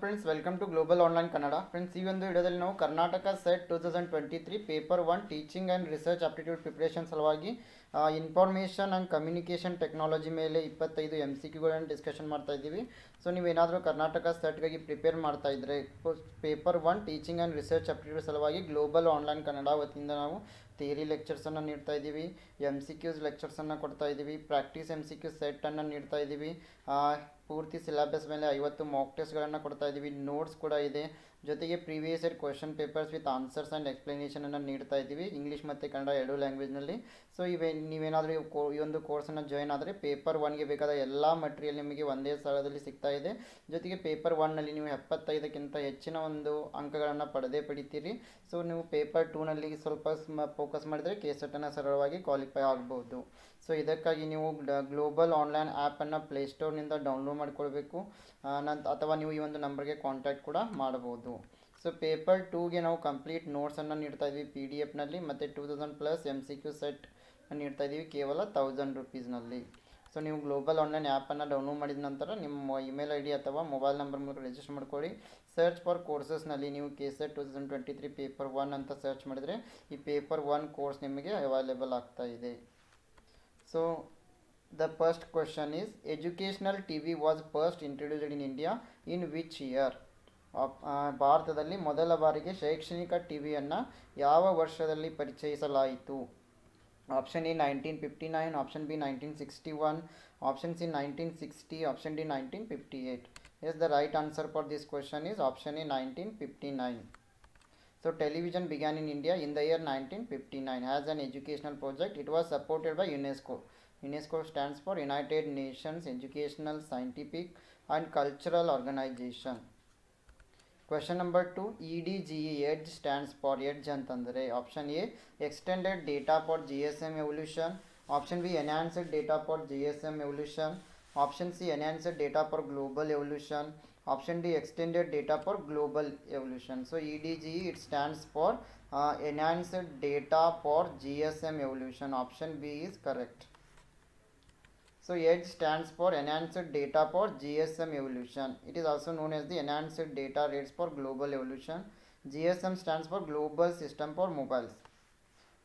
Friends welcome to global online Kannada friends ಈ ಒಂದು ವಿಡಿಯೋದಲ್ಲಿ ನಾವು Karnataka SET two thousand twenty three paper one teaching and research aptitude preparation ಸಲುವಾಗಿ information and communication technology ಮೇಲೆ ಇಪ್ಪತ್ತೈದು M C ಕ್ಯೂಗಳನ್ನು discussion ಮಾಡ್ತಾ ಇದ್ದೀವಿ. ಸೊ ನೀವೇನಾದರೂ ಕರ್ನಾಟಕ ಸೆಟ್ಗಾಗಿ ಪ್ರಿಪೇರ್ ಮಾಡ್ತಾ ಇದ್ದರೆ paper one teaching and research aptitude ಸಲುವಾಗಿ ಗ್ಲೋಬಲ್ ಆನ್ಲೈನ್ ಕನ್ನಡ ವತಿಯಿಂದ ನಾವು ಥಿಯರಿ ಲೆಕ್ಚರ್ಸನ್ನು ನೀಡ್ತಾ ಇದ್ದೀವಿ ಎಂ ಸಿ ಕ್ಯೂಸ್ ಲೆಕ್ಚರ್ಸನ್ನು ಕೊಡ್ತಾ ಇದ್ದೀವಿ ಪ್ರಾಕ್ಟೀಸ್ ಎಂ ಸಿ ಕ್ಯೂಸ್ ಸೆಟ್ಟನ್ನು ನೀಡ್ತಾ ಇದ್ದೀವಿ ಪೂರ್ತಿ ಸಿಲೆಬಸ್ ಮೇಲೆ ಐವತ್ತು ಮಾಕ್ ಟೆಸ್ಟ್ಗಳನ್ನು ಕೊಡ್ತಾ ಇದ್ದೀವಿ ನೋಟ್ಸ್ ಕೂಡ ಇದೆ. ಜೊತೆಗೆ previous year question papers with answers and ಎಕ್ಸ್ಪ್ಲನೇಷನನ್ನು ನೀಡ್ತಾ ಇದ್ದೀವಿ ಇಂಗ್ಲೀಷ್ ಮತ್ತು ಕನ್ನಡ ಎರಡೂ ಲ್ಯಾಂಗ್ವೇಜ್ನಲ್ಲಿ ಸೊ ಇವೆ ನೀವೇನಾದರೂ ಕೋ- ಈ ಒಂದು ಕೋರ್ಸನ್ನು ಜಾಯ್ನ್ ಆದರೆ ಪೇಪರ್ ಒನ್ಗೆ ಬೇಕಾದ ಎಲ್ಲ ಮಟೀರಿಯಲ್ ನಿಮಗೆ ಒಂದೇ ಸ್ಥಳದಲ್ಲಿ ಸಿಗ್ತಾ ಇದೆ. ಜೊತೆಗೆ ಪೇಪರ್ ಒನ್ನಲ್ಲಿ ನೀವು ಎಪ್ಪತ್ತೈದಕ್ಕಿಂತ ಹೆಚ್ಚಿನ ಒಂದು ಅಂಕಗಳನ್ನು ಪಡೆದೇ ಪಡಿತೀರಿ. ಸೊ ನೀವು ಪೇಪರ್ ಟೂನಲ್ಲಿ ಸ್ವಲ್ಪ ಫೋಕಸ್ ಮಾಡಿದರೆ ಕೆ ಸೆಟ್ಟನ್ನು ಸರಳವಾಗಿ ಕ್ವಾಲಿಫೈ ಆಗ್ಬೋದು. ಸೊ ಇದಕ್ಕಾಗಿ ನೀವು ಗ್ಲೋಬಲ್ ಆನ್ಲೈನ್ ಆ್ಯಪನ್ನು ಪ್ಲೇಸ್ಟೋರ್ನಿಂದ ಡೌನ್ಲೋಡ್ ಮಾಡಿಕೊಳ್ಬೇಕು. ನಂತ, ಅಥವಾ ನೀವು ಈ ಒಂದು ನಂಬರ್ಗೆ ಕಾಂಟ್ಯಾಕ್ಟ್ ಕೂಡ ಮಾಡ್ಬೋದು. ಸೊ ಪೇಪರ್ ಟೂಗೆ ನಾವು ಕಂಪ್ಲೀಟ್ ನೋಟ್ಸನ್ನು ನೀಡ್ತಾ ಇದ್ವಿ ಪಿ ಡಿ ಎಫ್ನಲ್ಲಿ ಮತ್ತು two thousand plus M C Q set ನೀಡ್ತಾ ಇದ್ದೀವಿ ಕೇವಲ ತೌಸಂಡ್ ರುಪೀಸ್ನಲ್ಲಿ. ಸೊ ನೀವು ಗ್ಲೋಬಲ್ ಆನ್ಲೈನ್ ಆ್ಯಪನ್ನು ಡೌನ್ಲೋಡ್ ಮಾಡಿದ ನಂತರ ನಿಮ್ಮ ಇಮೇಲ್ ಐ ಡಿ ಅಥವಾ ಮೊಬೈಲ್ ನಂಬರ್ ಮೂಲಕ ರಿಜಿಸ್ಟರ್ ಮಾಡ್ಕೊಳ್ಳಿ. ಸರ್ಚ್ ಫಾರ್ ಕೋರ್ಸಸ್ನಲ್ಲಿ ನೀವು K SET two thousand twenty three paper one ಅಂತ ಸರ್ಚ್ ಮಾಡಿದರೆ ಈ ಪೇಪರ್ ಒನ್ ಕೋರ್ಸ್ ನಿಮಗೆ ಅವೈಲೇಬಲ್ ಆಗ್ತಾ ಇದೆ. so the first question is educational tv was first introduced in india in which year app- ಆ, ಭಾರತದಲ್ಲಿ ಮೊದಲ ಬಾರಿಗೆ ಶೈಕ್ಷಣಿಕ ಟಿವಿಯನ್ನು ಯಾವ ವರ್ಷದಲ್ಲಿ ಪರಿಚಯಿಸಲಾಯಿತು option A nineteen fifty nine option B nineteen sixty one option C nineteen sixty option D nineteen fifty eight yes the right answer for this question is option A nineteen fifty nine So television began in India in the year 1959 as an educational project. It was supported by UNESCO. UNESCO stands for United Nations Educational, Scientific and Cultural Organization. Question number two EDGE EDGE stands for EDGE ಅಂತಂದರೆ option A extended data for G S M evolution option B enhanced data for G S M evolution option C enhanced data for global evolution option D extended data for global evolution. So EDG it stands for uh, enhanced data for GSM evolution. Option B is correct. So EDGE stands for enhanced data for GSM evolution. It is also known as the enhanced data rates for global evolution. GSM stands for global system for mobiles.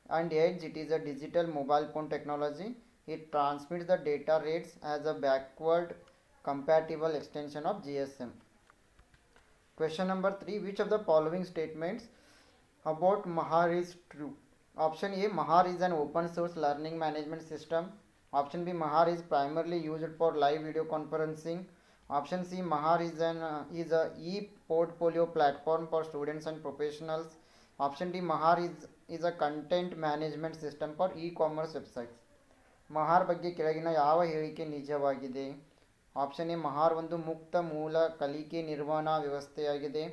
And EDGE it is a digital mobile phone technology. It transmits the data rates as a backward compatible extension of GSM. Question number 3 Which of the following statements about Mahar is true? Option A Mahar is an open source learning management system. Option B Mahar is primarily used for live video conferencing. Option C Mahar is an uh, is a e-portfolio platform for students and professionals. Option D Mahar is is a content management system for e-commerce websites. Mahara ಬಗ್ಗೆ ಕೆಳಗಿನ ಯಾವ ಹೇಳಿಕೆ ನಿಜವಾಗಿದೆ option A, Mahar ಒಂದು ಮುಕ್ತ ಮೂಲ ಕಲಿಕೆ ನಿರ್ವಹಣಾ ವ್ಯವಸ್ಥೆಯಾಗಿದೆ.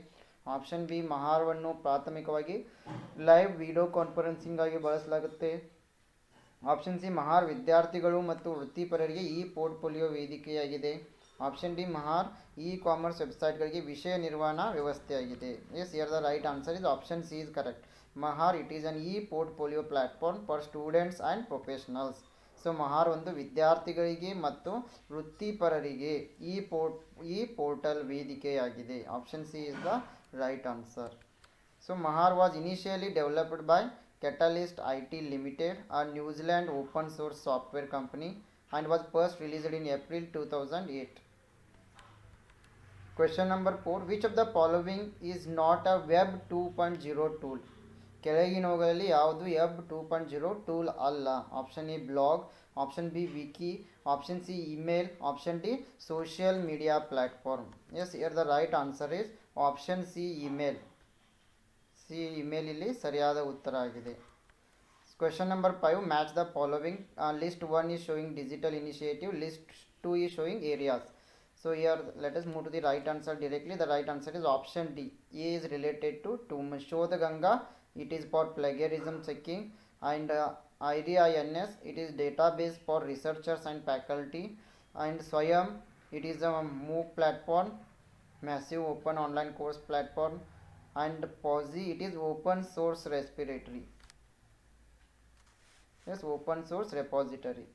ಆಪ್ಷನ್ ಬಿ, ಮಹಾರವನ್ನು ಪ್ರಾಥಮಿಕವಾಗಿ ಲೈವ್ ವಿಡಿಯೋ ಕಾನ್ಫರೆನ್ಸಿಂಗ್ ಆಗಿ ಬಳಸಲಾಗುತ್ತೆ. ಆಪ್ಷನ್ ಸಿ, ಮಹಾರ್ ವಿದ್ಯಾರ್ಥಿಗಳು ಮತ್ತು ವೃತ್ತಿಪರರಿಗೆ ಈ ಪೋರ್ಟ್ಫೋಲಿಯೋ ವೇದಿಕೆಯಾಗಿದೆ. Option D, Mahara e commerce ವೆಬ್ಸೈಟ್ಗಳಿಗೆ ವಿಷಯ ನಿರ್ವಹಣಾ ವ್ಯವಸ್ಥೆಯಾಗಿದೆ. Yes here the right answer is option C is correct. Mahara, it is an e portfolio platform for students and professionals. So Mahar ಒಂದು ವಿದ್ಯಾರ್ಥಿಗಳಿಗೆ ಮತ್ತು ವೃತ್ತಿಪರರಿಗೆ ಈ ಪೋರ್ಟ್ ಈ ಪೋರ್ಟಲ್ ವೇದಿಕೆಯಾಗಿದೆ option C is the right answer so Mahara was initially developed by Catalyst I T limited a New Zealand open source software company and was first released in April two thousand eight Question number 4 Which of the following is not a Web 2.0 tool? ಕೆಳಗಿನವುಗಳಲ್ಲಿ ಯಾವುದು web two point zero tool ಅಲ್ಲ. Option A blog option B wiki option C email option D social media platform yes here the right answer is option C email C email ಇಲ್ಲಿ ಸರಿಯಾದ ಉತ್ತರ ಆಗಿದೆ. Question number five match the following list one is showing digital initiative list two is showing areas so here let us moot the right answer directly the right answer is option D A is related to to Shodhganga it is for plagiarism checking and uh, IDINS it is database for researchers and faculty. And Swayam it is a MOOC platform massive open online course platform. And POSI it is open source respiratory. Yes open source repository.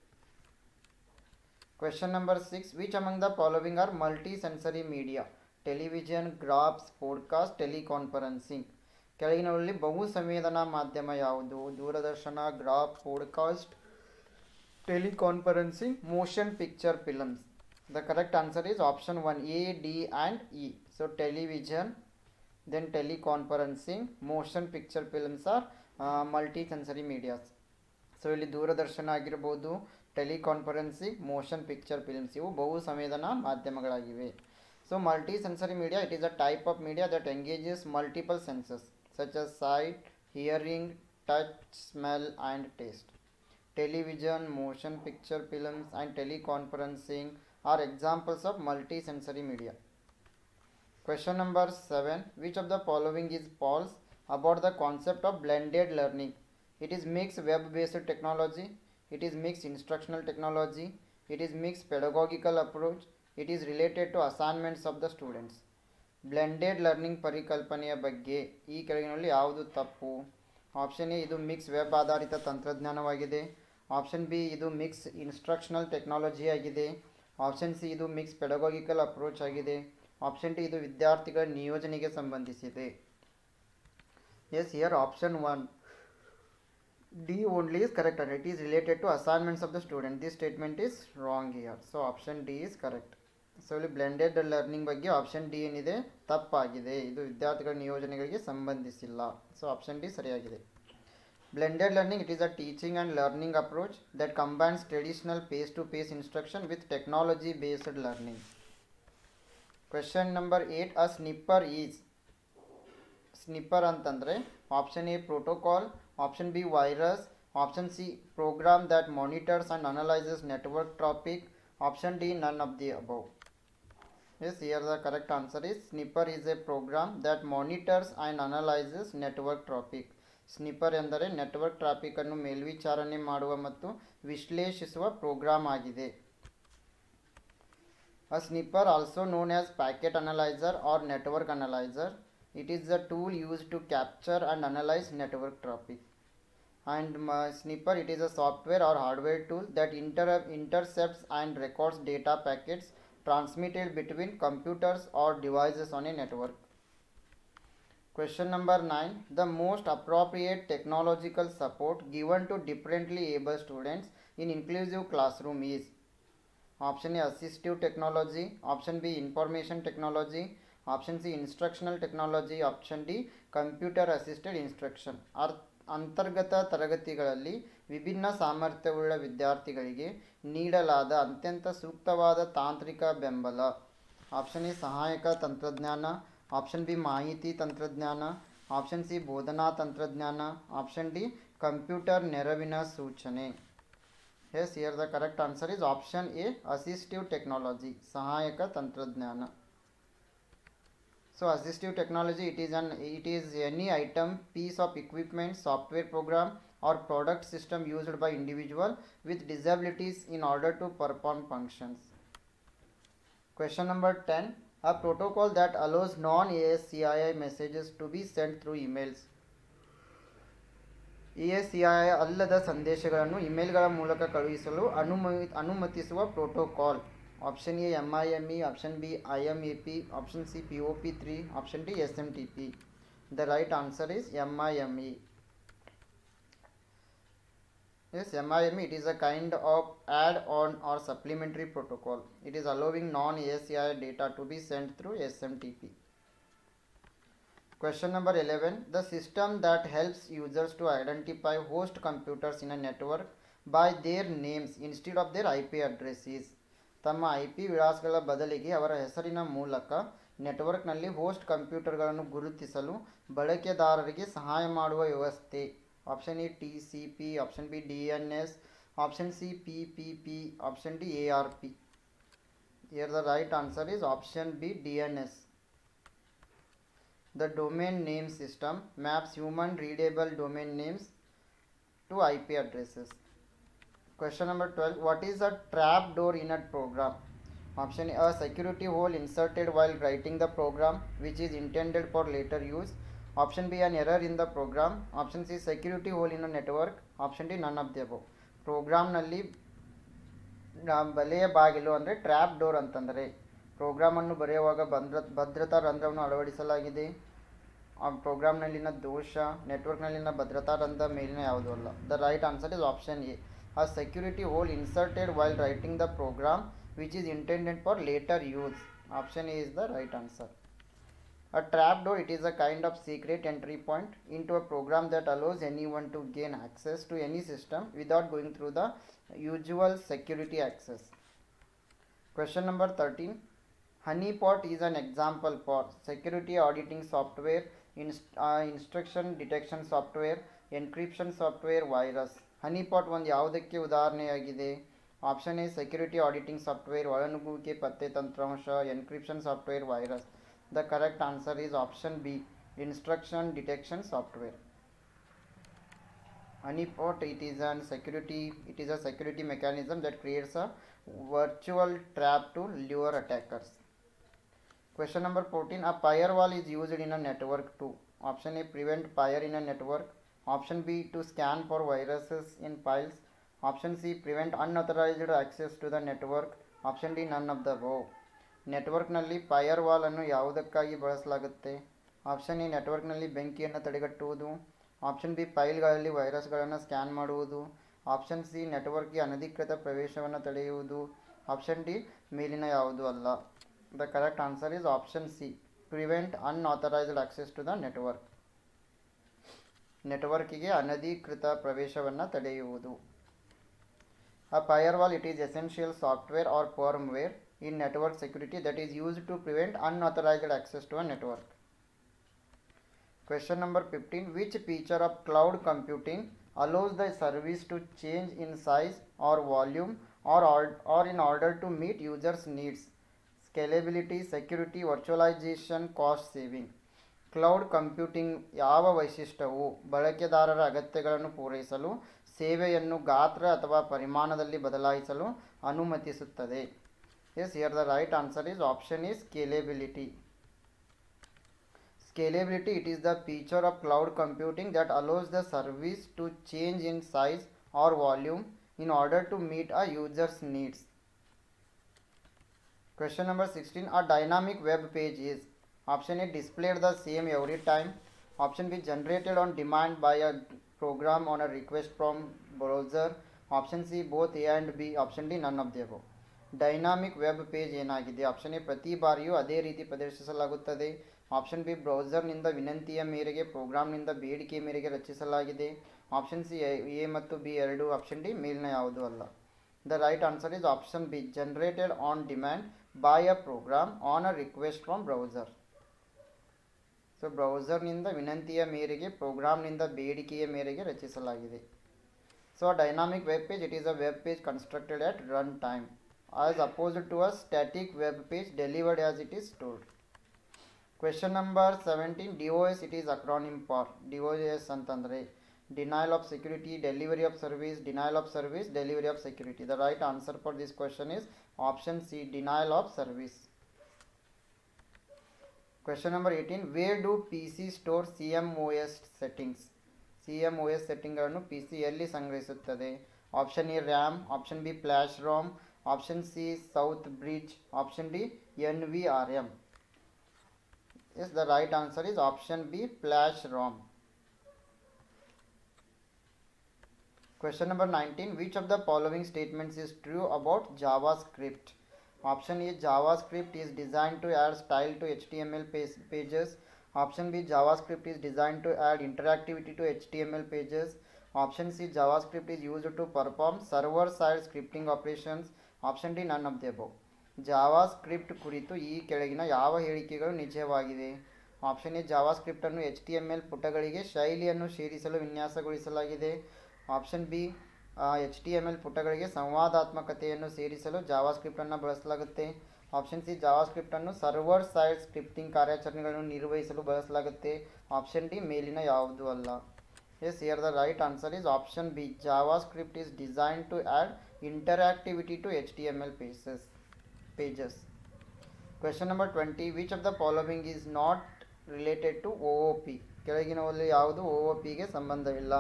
Question number 6 which among the following are multi-sensory media? Television graphs podcast teleconferencing. ಕೆಳಗಿನವರಲ್ಲಿ ಬಹು ಸಂವೇದನಾ ಮಾಧ್ಯಮ ಯಾವುದು? ದೂರದರ್ಶನ, graph, podcast, teleconferencing, motion picture films. The correct answer is option one A D and E so television then teleconferencing motion picture films are multi sensory medias so ಇಲ್ಲಿ ದೂರದರ್ಶನ ಆಗಿರ್ಬೋದು teleconferencing motion picture films ಇವು ಬಹು ಸಂವೇದನಾ ಮಾಧ್ಯಮಗಳಾಗಿವೆ. So multi sensory media it is a type of media that engages multiple senses such as sight, hearing, touch, smell and taste. Television, motion picture films and teleconferencing are examples of multisensory media. Question number 7. Which of the following is false about the concept of blended learning? It is mixed web-based technology, it is mixed instructional technology, it is mixed pedagogical approach, it is related to assignments of the students. Blended learning ಪರಿಕಲ್ಪನೆಯ ಬಗ್ಗೆ ಈ ಕೆಳಗಿನಲ್ಲಿ ಯಾವುದು ತಪ್ಪು? Option A, ಇದು mix web ಆಧಾರಿತ ತಂತ್ರಜ್ಞಾನವಾಗಿದೆ. Option B, ಇದು ಮಿಕ್ಸ್ ಇನ್ಸ್ಟ್ರಕ್ಷನಲ್ ಟೆಕ್ನಾಲಜಿ ಆಗಿದೆ. ಆಪ್ಷನ್ ಸಿ, ಇದು ಮಿಕ್ಸ್ ಪೆಡಗಾಗಿಕಲ್ ಅಪ್ರೋಚ್ ಆಗಿದೆ. ಆಪ್ಷನ್ ಡಿ, ಇದು ವಿದ್ಯಾರ್ಥಿಗಳ ನಿಯೋಜನೆಗೆ ಸಂಬಂಧಿಸಿದೆ. Yes, here option one. D, only is correct and it is related to assignments of the student. This statement is wrong here. So, option D is correct so ಇಲ್ಲಿ blended learning ಬಗ್ಗೆ option D ಏನಿದೆ? ತಪ್ಪಾಗಿದೆ. ಇದು ವಿದ್ಯಾರ್ಥಿಗಳ ನಿಯೋಜನೆಗಳಿಗೆ ಸಂಬಂಧಿಸಿಲ್ಲ. So option D ಸರಿಯಾಗಿದೆ. Blended learning it is a teaching and learning approach that combines traditional face to face instruction with technology based learning question number eight a sniffer is sniffer ಅಂತಂದರೆ option A protocol option B virus option C program that monitors and analyses network traffic option D none of the above Yes, here the correct answer is Snipper is a program that monitors and analyzes network traffic. Snipper ಎಂದರೆ network traffic ಅನ್ನು ಮೇಲ್ವಿಚಾರಣೆ ಮಾಡುವ ಮತ್ತು ವಿಶ್ಲೇಷಿಸುವ program ಆಗಿದೆ a snipper also known as packet analyser or network analyser it is the tool use to capture and analyse network traffic and uh, snipper it is a software or hardware tool that inter- intercepts and records data packets transmitted between computers or devices on a network. Question number 9. The most appropriate technological support given to differently able students in inclusive classroom is option A assistive technology option B information technology option C instructional technology option D computer assisted instruction अर्थ ಅಂತರ್ಗತ ತರಗತಿಗಳಲ್ಲಿ ವಿಭಿನ್ನ ಸಾಮರ್ಥ್ಯವುಳ್ಳ ವಿದ್ಯಾರ್ಥಿಗಳಿಗೆ ನೀಡಲಾದ ಅತ್ಯಂತ ಸೂಕ್ತವಾದ ತಾಂತ್ರಿಕ ಬೆಂಬಲ. ಆಪ್ಷನ್ ಎ, ಸಹಾಯಕ ತಂತ್ರಜ್ಞಾನ. ಆಪ್ಷನ್ ಬಿ, ಮಾಹಿತಿ ತಂತ್ರಜ್ಞಾನ. ಆಪ್ಷನ್ ಸಿ, ಬೋಧನಾ ತಂತ್ರಜ್ಞಾನ. ಆಪ್ಷನ್ ಡಿ, ಕಂಪ್ಯೂಟರ್ ನೆರವಿನ ಸೂಚನೆ. Yes, here the correct answer is option A, assistive technology. ಸಹಾಯಕ ತಂತ್ರಜ್ಞಾನ. So assistive technology it is an it is any item piece of equipment software program or product system used by individual with disabilities in order to perform functions. Question number 10 a protocol that allows non ASCII messages to be sent through emails. ASCII ಅಲ್ಲದ ಸಂದೇಶಗಳನ್ನು ಇಮೇಲ್ಗಳ ಮೂಲಕ ಕಳುಹಿಸಲು ಅನುಮತಿ ಅನುಮತಿಸುವ protocol option A M I M E option B I M A P option C P O P three option D S M T P the right answer is MIME. Yes, MIME it is a kind of add-on or supplementary protocol. It is allowing non-ACI data to be sent through SMTP. Question number 11. The system that helps users to identify host computers in a network by their names instead of their IP addresses ತಮ್ಮ I P ವಿಳಾಸಗಳ ಬದಲಿಗೆ ಅವರ ಹೆಸರಿನ ಮೂಲಕ ನೆಟ್ವರ್ಕ್ನಲ್ಲಿ host ಕಂಪ್ಯೂಟರ್ಗಳನ್ನು ಗುರುತಿಸಲು ಬಳಕೆದಾರರಿಗೆ ಸಹಾಯ ಮಾಡುವ ವ್ಯವಸ್ಥೆ option A T C P option B D N S option C P P P option D A R P here the right answer is option B D N S The domain name system maps human readable domain names to IP addresses. Question number 12 What is a trapdoor in a program? Option A, security hole inserted while writing the program which is intended for later use. Option B, an error in the program. Option C, security hole in a network. Option D, none of the above. ಪ್ರೋಗ್ರಾಮ್ನಲ್ಲಿ ಬಲೆಯ ಬಾಗಿಲು ಅಂದರೆ trap door ಅಂತಂದರೆ ಪ್ರೋಗ್ರಾಮನ್ನು ಬರೆಯುವಾಗ ಭದ್ರ ಭದ್ರತಾ ರಂಧ್ರವನ್ನು ಅಳವಡಿಸಲಾಗಿದೆ ಆ ಪ್ರೋಗ್ರಾಮ್ನಲ್ಲಿನ ದೋಷ ನೆಟ್ವರ್ಕ್ನಲ್ಲಿನ ಭದ್ರತಾ ರಂಧ್ರ ಮೇಲಿನ ಯಾವುದೂ ಅಲ್ಲ the right answer is option A a security hole inserted while writing the program which is intended for later use. Option A is the right answer. A trapdoor it is a kind of secret entry point into a program that allows anyone to gain access to any system without going through the usual security access. Question number 13. Honeypot is an example for security auditing software, inst- uh, instruction detection software, encryption software, virus. ಹನಿಪಾಟ್ ಒಂದು ಯಾವುದಕ್ಕೆ ಉದಾಹರಣೆಯಾಗಿದೆ option A security auditing software ಒಳನುಗ್ಗುವಿಕೆ ಪತ್ತೆ ತಂತ್ರಾಂಶ encryption software virus the correct answer is option B instruction detection software honeypot it is an security it is a security mechanism that creates a virtual trap to lure attackers question number 14 a firewall is used in a network to option a prevent fire in a network option b to scan for viruses in files. Option c, prevent unauthorized access to the network. Option d, none of the above. ನೆಟ್ವರ್ಕ್ನಲ್ಲಿ fire ಅನ್ನು ಯಾವುದಕ್ಕಾಗಿ ಬಳಸಲಾಗುತ್ತೆ? Option A ನೆಟ್ವರ್ಕ್ನಲ್ಲಿ ಬೆಂಕಿಯನ್ನು ತಡೆಗಟ್ಟುವುದು. Option B ಫೈಲ್ಗಳಲ್ಲಿ ವೈರಸ್ಗಳನ್ನು scan ಮಾಡುವುದು. ಆಪ್ಷನ್ ಸಿ ನೆಟ್ವರ್ಕ್ಗೆ ಅನಧಿಕೃತ ಪ್ರವೇಶವನ್ನು ತಡೆಯುವುದು. ಆಪ್ಷನ್ ಡಿ ಮೇಲಿನ ಯಾವುದು ಅಲ್ಲ. The correct answer is option C prevent unauthorised access to the network ನೆಟ್ವರ್ಕಿಗೆ ಅನಧಿಕೃತ ಪ್ರವೇಶವನ್ನು ತಡೆಯುವುದು A firewall it is essential software or firmware in network security that is used to prevent unauthorized access to a network. Question number 15 Which feature of cloud computing allows the service to change in size or volume or, or, or in order to meet users' needs? Scalability, security, virtualization, cost saving. cloud computing ಯಾವ ವೈಶಿಷ್ಟ್ಯವು ಬಳಕೆದಾರರ ಅಗತ್ಯಗಳನ್ನು ಪೂರೈಸಲು, ಸೇವೆಯನ್ನು ಗಾತ್ರ ಅಥವಾ ಪರಿಮಾಣದಲ್ಲಿ ಬದಲಾಯಿಸಲು ಅನುಮತಿಸುತ್ತದೆ? Yes here the right answer is option is scalability scalability it is the feature of cloud computing that allows the service to change in size or volume in order to meet a users needs question number sixteen a dynamic web page is option A displayed the same every time. Option B, generated on demand by a program on a request from browser. Option C, both A and B. Option D, none of the above. Dynamic web page ಏನಾಗಿದೆ? Option A ಪ್ರತಿ ಬಾರಿಯೂ ಅದೇ ರೀತಿ ಪ್ರದರ್ಶಿಸಲಾಗುತ್ತದೆ. Option B ಬ್ರೌಸರ್ನಿಂದ ವಿನಂತಿಯ ಮೇರೆಗೆ ಪ್ರೋಗ್ರಾಮ್ನಿಂದ ಬೇಡಿಕೆ ಮೇರೆಗೆ ರಚಿಸಲಾಗಿದೆ. ಆಪ್ಷನ್ ಸಿ ಎ ಮತ್ತು ಬಿ ಎರಡು. ಆಪ್ಷನ್ ಡಿ ಮೇಲಿನ ಯಾವುದೂ ಅಲ್ಲ. The right answer is option B generated on demand by a program on a request from browser so ಬ್ರೌಸರ್ನಿಂದ ವಿನಂತಿಯ ಮೇರೆಗೆ ಪ್ರೋಗ್ರಾಮ್ನಿಂದ ಬೇಡಿಕೆಯ ಮೇರೆಗೆ ರಚಿಸಲಾಗಿದೆ so dynamic web page it is a web page constructed at run time as opposed to a static web page delivered as it is stored. Question number 17 DOS it is acronym for DOS ಅಂತಂದ್ರೆ denial of security delivery of service denial of service delivery of security the right answer for this question is option C denial of service question number 18 where do PC store CMOS settings CMOS ಸೆಟ್ಟಿಂಗ್ಗಳನ್ನು P C ಎಲ್ಲಿ ಸಂಗ್ರಹಿಸುತ್ತದೆ option A RAM option B flash ROM option C south bridge option D N V R M yes the right answer is option B flash ROM Question number 19 Which of the following statements is true about JavaScript? Option A JavaScript is designed to add style to HTML pages. Option B JavaScript is designed to add interactivity to HTML pages. Option C JavaScript is used to perform server side scripting operations. Option D none of the above. JavaScript ಕುರಿತು ಈ ಕೆಳಗಿನ ಯಾವ ಹೇಳಿಕೆಗಳು ನಿಜವಾಗಿವೆ option A ಜಾವಾಸ್ಕ್ರಿಪ್ಟನ್ನು H T M L ಪುಟಗಳಿಗೆ ಶೈಲಿಯನ್ನು ಸೇರಿಸಲು ವಿನ್ಯಾಸಗೊಳಿಸಲಾಗಿದೆ option B H T M L ಪುಟಗಳಿಗೆ ಸಂವಾದಾತ್ಮಕತೆಯನ್ನು ಸೇರಿಸಲು ಜಾವಾಸ್ಕ್ರಿಪ್ಟನ್ನು ಬಳಸಲಾಗುತ್ತೆ. ಆಪ್ಷನ್ ಸಿ ಜಾವಾಸ್ಕ್ರಿಪ್ಟನ್ನು ಸರ್ವರ್ ಸೈಡ್ ಸ್ಕ್ರಿಪ್ಟಿಂಗ್ ಕಾರ್ಯಾಚರಣೆಗಳನ್ನು ನಿರ್ವಹಿಸಲು ಬಳಸಲಾಗುತ್ತೆ. ಆಪ್ಷನ್ ಡಿ ಮೇಲಿನ ಯಾವುದು ಅಲ್ಲ. Yes here the right answer is option B JavaScript interactivity to H T M L paces pages question number twenty 20 the following is not related to O P ಕೆಳಗಿನವಲ್ಲಿ ಯಾವುದು O ಪಿಗೆ ಸಂಬಂಧವಿಲ್ಲ.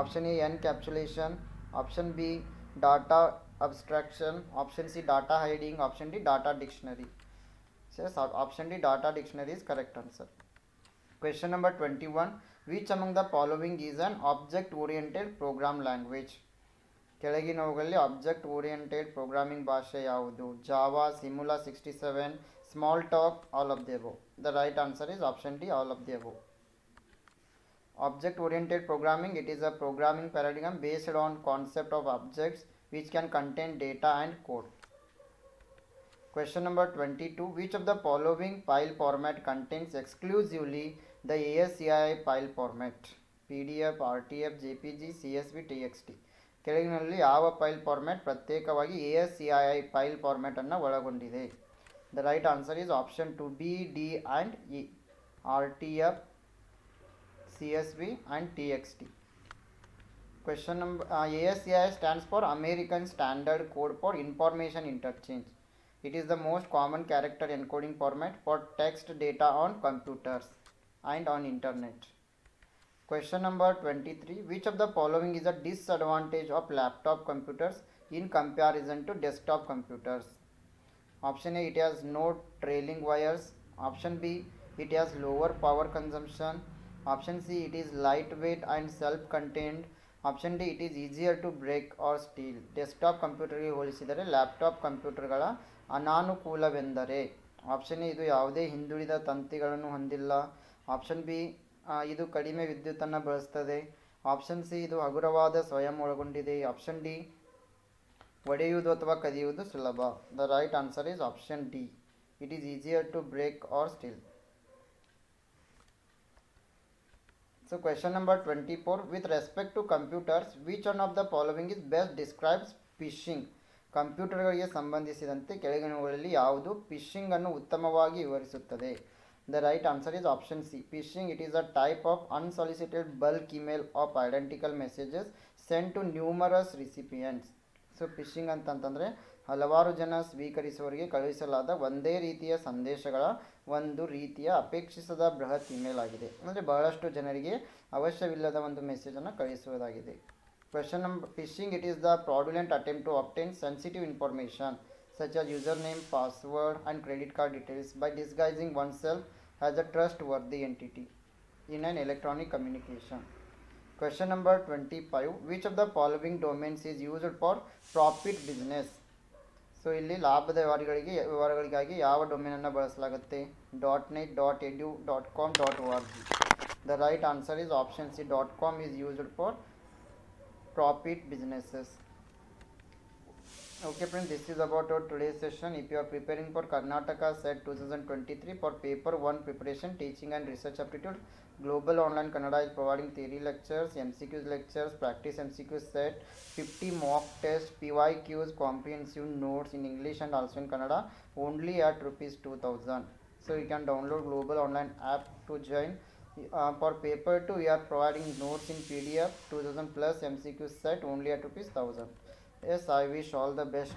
Option A encapsulation option B data abstraction option C data hiding option D data dictionary So yes, op- option D data dictionary is correct answer. Question number 21 Which among the following is an object oriented program language? ಕೆಳಗಿನವುಗಳಲ್ಲಿ object oriented programming ಭಾಷೆ ಯಾವುದು Java Simula sixty seven Smalltalk all of the above the right answer is option D all of the above object oriented programming it is a programming paradigm based on concept of objects which can contain data and code question number 22 which of the following file format contains exclusively the asci file format pdf rtf jpg csv txt ಕೆಳಗಿನಲ್ಲಿ ಯಾವ file format ಪ್ರತ್ಯೇಕವಾಗಿ A S C I I file ಫಾರ್ಮ್ಯಾಟನ್ನು ಒಳಗೊಂಡಿದೆ the right answer is option two B D and E R T F CSV and TXT. Question number uh, ASCII stands for American Standard Code for Information Interchange. It is the most common character encoding format for text data on computers and on internet. Question number 23 Which of the following is a disadvantage of laptop computers in comparison to desktop computers? Option A it has no trailing wires. Option B it has lower power consumption. Option C, it is lightweight and self-contained. Option D it is easier to break or steal desktop ಕಂಪ್ಯೂಟರ್ಗೆ ಹೋಲಿಸಿದರೆ laptop ಕಂಪ್ಯೂಟರ್ಗಳ ಅನಾನುಕೂಲವೆಂದರೆ. Option A ಇದು ಯಾವುದೇ ಹಿಂದುಳಿದ ತಂತಿಗಳನ್ನು ಹೊಂದಿಲ್ಲ. Option B ಇದು ಕಡಿಮೆ ವಿದ್ಯುತ್ತನ್ನು ಬಳಸ್ತದೆ. ಆಪ್ಷನ್ ಸಿ ಇದು ಹಗುರವಾದ ಸ್ವಯಂ ಒಳಗೊಂಡಿದೆ. ಆಪ್ಷನ್ ಡಿ ಒಡೆಯುವುದು ಅಥವಾ ಕದಿಯುವುದು ಸುಲಭ. The right answer is option D it is easier to break or steal So, question number 24 with respect to computers, which one of the following is best describes phishing. ಕಂಪ್ಯೂಟರ್ಗಳಿಗೆ ಸಂಬಂಧಿಸಿದಂತೆ ಕೆಳಗಿನವುಗಳಲ್ಲಿ ಯಾವುದು? Phishing ಅನ್ನು ಉತ್ತಮವಾಗಿ ವಿವರಿಸುತ್ತದೆ. The right answer is option C phishing it is a type of unsolicited bulk email of identical messages send to numerous recipients so phishing ಅಂತಂತಂದರೆ ಹಲವಾರು ಜನ ಸ್ವೀಕರಿಸುವವರಿಗೆ ಕಳುಹಿಸಲಾದ ಒಂದೇ ರೀತಿಯ ಸಂದೇಶಗಳ ಒಂದು ರೀತಿಯ ಅಪೇಕ್ಷಿಸದ ಬೃಹತ್ ಇಮೇಲ್ ಆಗಿದೆ. ಅಂದರೆ ಬಹಳಷ್ಟು ಜನರಿಗೆ ಅವಶ್ಯವಿಲ್ಲದ ಒಂದು ಮೆಸೇಜನ್ನು ಕಳುಹಿಸುವುದಾಗಿದೆ question number phishing it is the fraudulent attempt to obtain sensitive information such as user name password and credit card details by disguising oneself as a trustworthy entity in an electronic communication question number twenty five which of the following domains is used for profit business so ಇಲ್ಲಿ ಲಾಭದ ವ್ಯವಹಾರಗಳಿಗೆ ವ್ಯವಹಾರಗಳಿಗಾಗಿ ಯಾವ ಡೊಮೇನನ್ನು ಬಳಸಲಾಗುತ್ತೆ? Dot net dot edu dot com dot O R G the right answer is option C dot com is used for profit businesses Okay friends, this is about our today's session. If you are preparing for Karnataka SET 2023 for paper 1 preparation, teaching and research aptitude, Global Online Kannada is providing theory lectures, MCQs lectures, practice MCQs set, 50 mock tests, PYQs, comprehensive notes in English and also in Kannada only at rupees 2000. So you can download Global Online app to join. Uh, for paper 2, we are providing notes in PDF 2000 plus MCQ set only at rupees 1000. Yes, I wish all the best